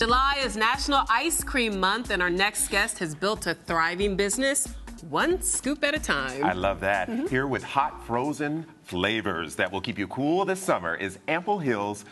July is National Ice Cream Month, and our next guest has built a thriving business one scoop at a time. I love that. Mm -hmm. Here with hot frozen flavors that will keep you cool this summer is Ample Hills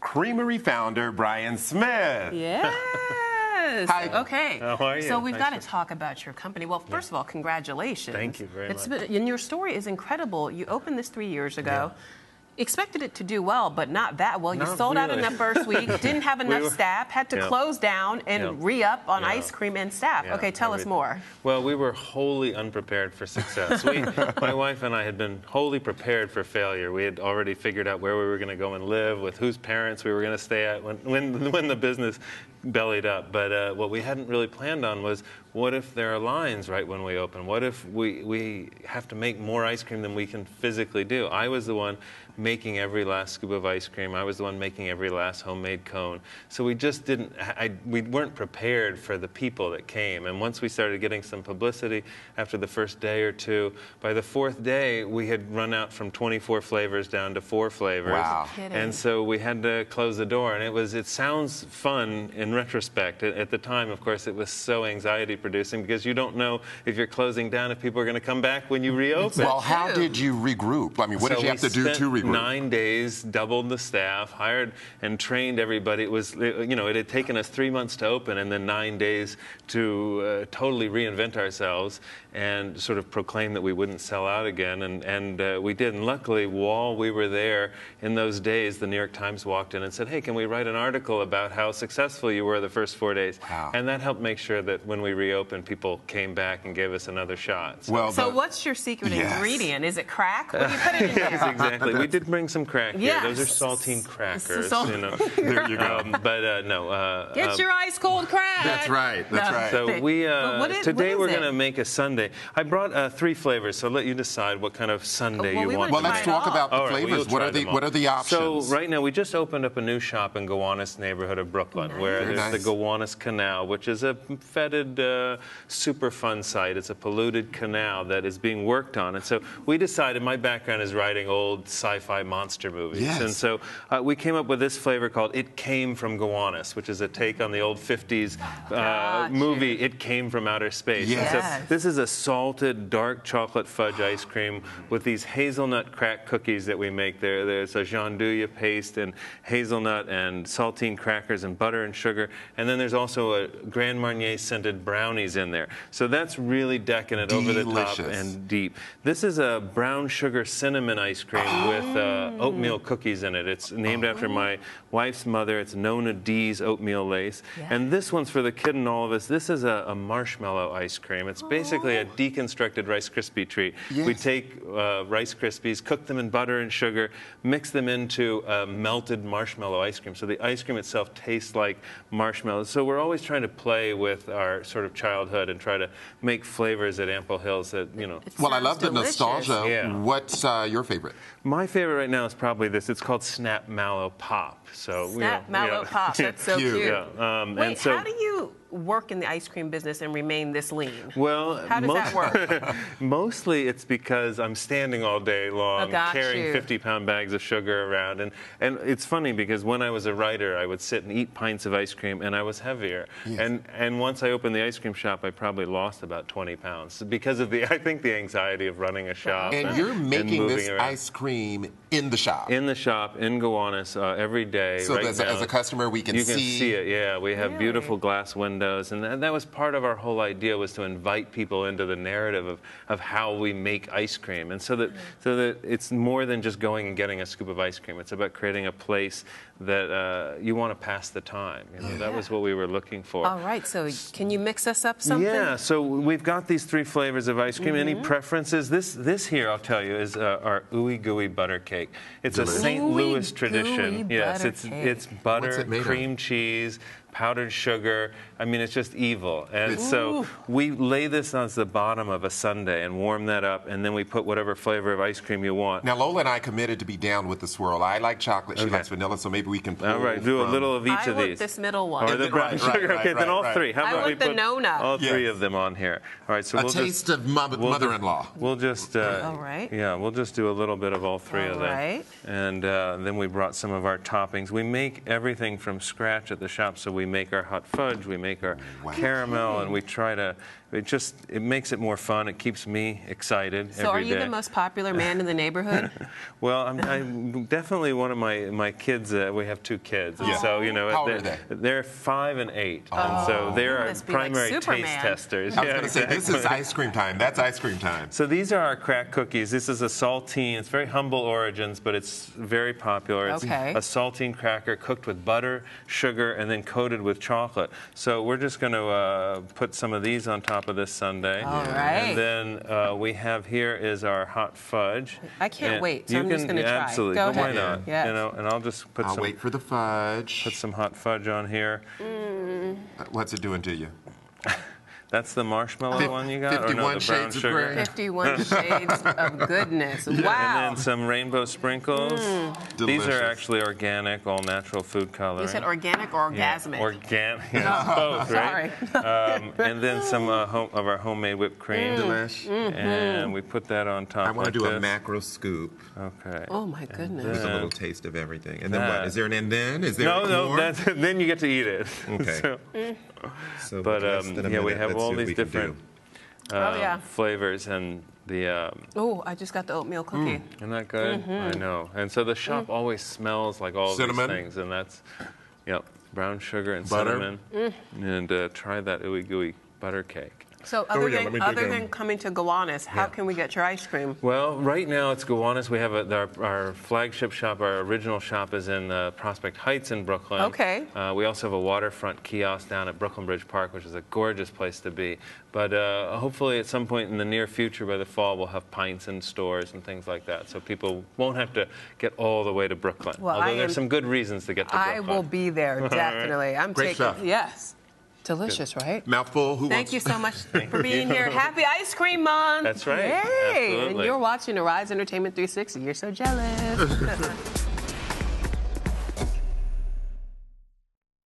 Creamery founder Brian Smith. Yes. Hi. Okay. How are you? So we've nice got to talk about your company. Well, first yeah. of all, congratulations. Thank you very it's much. Been, and your story is incredible. You opened this three years ago. Yeah expected it to do well, but not that well. You not sold really. out in the first week, didn't have enough we were, staff, had to yeah. close down and yeah. re up on yeah. ice cream and staff. okay, tell everything. us more. Well, we were wholly unprepared for success. We, my wife and I had been wholly prepared for failure. We had already figured out where we were going to go and live, with whose parents we were going to stay at when, when, when the business bellied up. But uh, what we hadn't really planned on was what if there are lines right when we open? What if we, we have to make more ice cream than we can physically do? I was the one making every last scoop of ice cream. I was the one making every last homemade cone. So we just didn't, I, we weren't prepared for the people that came. And once we started getting some publicity after the first day or two, by the fourth day, we had run out from 24 flavors down to four flavors. Wow. And so we had to close the door. And it was, it sounds fun in retrospect. At the time, of course, it was so anxiety producing because you don't know if you're closing down, if people are going to come back when you reopen. Well, how did you regroup? I mean, what so did you have to do to regroup? Nine days, doubled the staff, hired and trained everybody. It was, you know, it had taken us three months to open and then nine days to uh, totally reinvent ourselves and sort of proclaim that we wouldn't sell out again. And, and uh, we did. And luckily, while we were there in those days, the New York Times walked in and said, hey, can we write an article about how successful you were the first four days? Wow. And that helped make sure that when we reopened, people came back and gave us another shot. So, well, so what's your secret yes. ingredient? Is it crack? What do you put in yes, exactly. we did bring some crack yes. here. Those are saltine crackers. Salt you know. there you go. Um, but uh, no. Uh, Get um, your ice cold crack. That's right. That's no. right. So we uh, is, today we're going to make a sundae. I brought uh, three flavors, so I'll let you decide what kind of sundae well, you we want. Well, let's talk about the flavors. Right, what are the what are the options? So right now we just opened up a new shop in Gowanus neighborhood of Brooklyn, nice. where Very there's nice. the Gowanus Canal, which is a fetid, uh, super fun site. It's a polluted canal that is being worked on, and so we decided. My background is writing old sci-fi monster movies, yes. and so uh, we came up with this flavor called "It Came from Gowanus," which is a take on the old '50s uh, movie "It Came from Outer Space." Yes. So this is a salted, dark chocolate fudge ice cream with these hazelnut crack cookies that we make there. There's a gianduja paste and hazelnut and saltine crackers and butter and sugar, and then there's also a Grand Marnier scented brownies in there. So that's really decadent Delicious. over the top and deep. This is a brown sugar cinnamon ice cream oh. with uh, oatmeal cookies in it. It's named oh. after my wife's mother. It's Nona D's oatmeal lace. Yeah. And this one's for the kid and all of us. This is a, a marshmallow ice cream. It's basically a deconstructed Rice Krispie treat. Yes. We take uh, Rice Krispies, cook them in butter and sugar, mix them into a melted marshmallow ice cream. So the ice cream itself tastes like marshmallows. So we're always trying to play with our sort of childhood and try to make flavors at Ample Hills that, you know. well, I love delicious. the nostalgia. Yeah. What's uh, your favorite? My favorite right now is probably this. It's called Snap Mallow Pop. So Snap you know, Mallow yeah. Pop. That's so cute. cute. Yeah. Um, Wait, and so, how do you work in the ice cream business and remain this lean? Well, how does most, that work? mostly it's because I'm standing all day long oh, carrying 50 pound bags of sugar around. And, and it's funny because when I was a writer, I would sit and eat pints of ice cream and I was heavier. Yes. And, and once I opened the ice cream shop, I probably lost about 20 pounds because of the, I think, the anxiety of running a shop. And, and you're making and this around. ice cream in the shop. In the shop in Gowanus uh, every day. so right as, now. a, as a customer, we can you see. can see it, yeah. We have Really? beautiful glass windows, and that, that was part of our whole idea was to invite people into the narrative of, of how we make ice cream, and so that so that it's more than just going and getting a scoop of ice cream. It's about creating a place that uh, you want to pass the time. You know, That was what we were looking for. All right, so can you mix us up something? Yeah, so we've got these three flavors of ice cream. Any preferences? This this here, I'll tell you, is uh, our ooey gooey butter cake. It's a St. Ooey Louis gooey tradition. Yes, butter it's cake. it's butter, it made of? cream cheese, powdered sugar. I mean, it's just evil. And It's- so we lay this on the bottom of a sundae and warm that up, and then we put whatever flavor of ice cream you want. Now, Lola and I committed to be down with the swirl. I like chocolate. She Okay. likes vanilla, so maybe we can pull All right, do a little of each I of want these. this middle one. Or the brown right, sugar. right, okay, right, then all right. three. How I about want we the put Nona. all three Yes. of them on here? All right, so A we'll taste just, of mother- we'll just- mother-in-law. We'll just. Uh, All right. Yeah, we'll just do a little bit of all three All of them. right. And uh, then we brought some of our toppings. We make everything from scratch at the shop, so we we make our hot fudge, we make our caramel, and we try to. It just it makes it more fun. It keeps me excited So, are you day. the most popular man in the neighborhood? Well, I'm, I'm definitely one of my my kids. Uh, we have two kids, Yeah. so you know How they're, are they're five and eight, and so they're our must be like primary taste testers. I was Yeah, going to say, this is ice cream time. That's ice cream time. So these are our crack cookies. This is a saltine. It's very humble origins, but it's very popular. It's Okay. a saltine cracker cooked with butter, sugar, and then coated with chocolate. So we're just going to uh, put some of these on top of this sundae. All right. And then uh, we have here is our hot fudge. I can't And wait, so you I'm just can- gonna try. Absolutely. Go Why not? Yes. You know, and I'll just put I'll some wait for the fudge. put some hot fudge on here. What's it doing to you? That's the marshmallow Fif- one you got, or no, 51 the brown shades of sugar. gray. 51 shades of goodness. Wow. And then some rainbow sprinkles. These Delicious. are actually organic, all natural food coloring. you said organic or orgasmic? Organic, yeah, both, right? Sorry. Um, and then some uh, home, of our homemade whipped cream. Delish. And we put that on top I want to like do a this. macro scoop Okay. oh, my goodness. with a little taste of everything. And then that. what? Is there an and then? Is there No, a no, that's, then you get to eat it. Okay. So- So but um, than a yeah, we have Let's all these different do. Oh, um, yeah. flavors and the. Um, Oh, I just got the oatmeal cookie. Isn't that good? Mm-hmm. I know. And so the shop Mm. always smells like all Cinnamon? these things, and that's, yep, brown sugar and Butter? cinnamon. Mm. And uh, try that ooey gooey butter cake. So, Oh, other, yeah, than, other than coming to Gowanus, how Yeah. can we get your ice cream? Well, right now it's Gowanus. We have a, our, our flagship shop, our original shop is in uh, Prospect Heights in Brooklyn. Okay. Uh, we also have a waterfront kiosk down at Brooklyn Bridge Park, which is a gorgeous place to be. But uh, hopefully at some point in the near future, by the fall, we'll have pints in stores and things like that. So people won't have to get all the way to Brooklyn. Well, Although I there's am- some good reasons to get to Brooklyn. I will be there, definitely. I'm Great taking. stuff. Yes. Delicious, right? Mouthful. Who Thank wants? you so much for being here. Happy Ice Cream Month. That's right. Yay. And you're watching Arise Entertainment 360. You're so jealous.